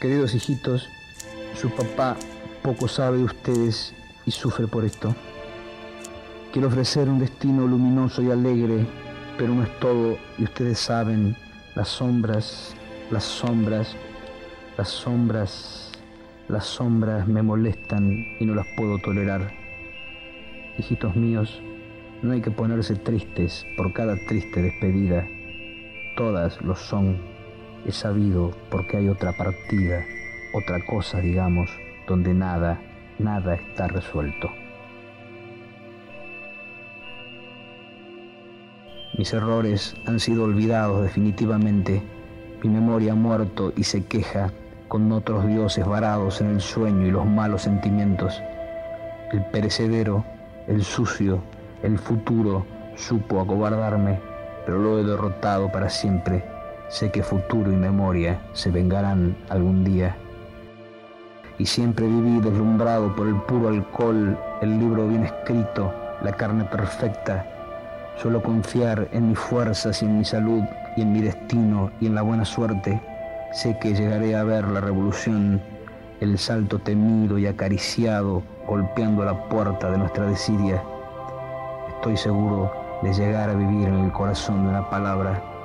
Queridos hijitos, su papá poco sabe de ustedes y sufre por esto. Quiero ofrecer un destino luminoso y alegre, pero no es todo y ustedes saben, las sombras, las sombras, las sombras, las sombras me molestan y no las puedo tolerar. Hijitos míos, no hay que ponerse tristes por cada triste despedida. Todas lo son, he sabido porque hay otra partida, otra cosa, digamos, donde nada, nada está resuelto. Mis errores han sido olvidados definitivamente. Mi memoria ha muerto y se queja con otros dioses varados en el sueño y los malos sentimientos. El perecedero, el sucio, el futuro supo acobardarme, pero lo he derrotado para siempre. Sé que futuro y memoria se vengarán algún día. Y siempre viví deslumbrado por el puro alcohol, el libro bien escrito, la carne perfecta, Suelo confiar en mis fuerzas y en mi salud y en mi destino y en la buena suerte. Sé que llegaré a ver la revolución, el salto temido y acariciado golpeando la puerta de nuestra desidia. Estoy seguro de llegar a vivir en el corazón de una palabra.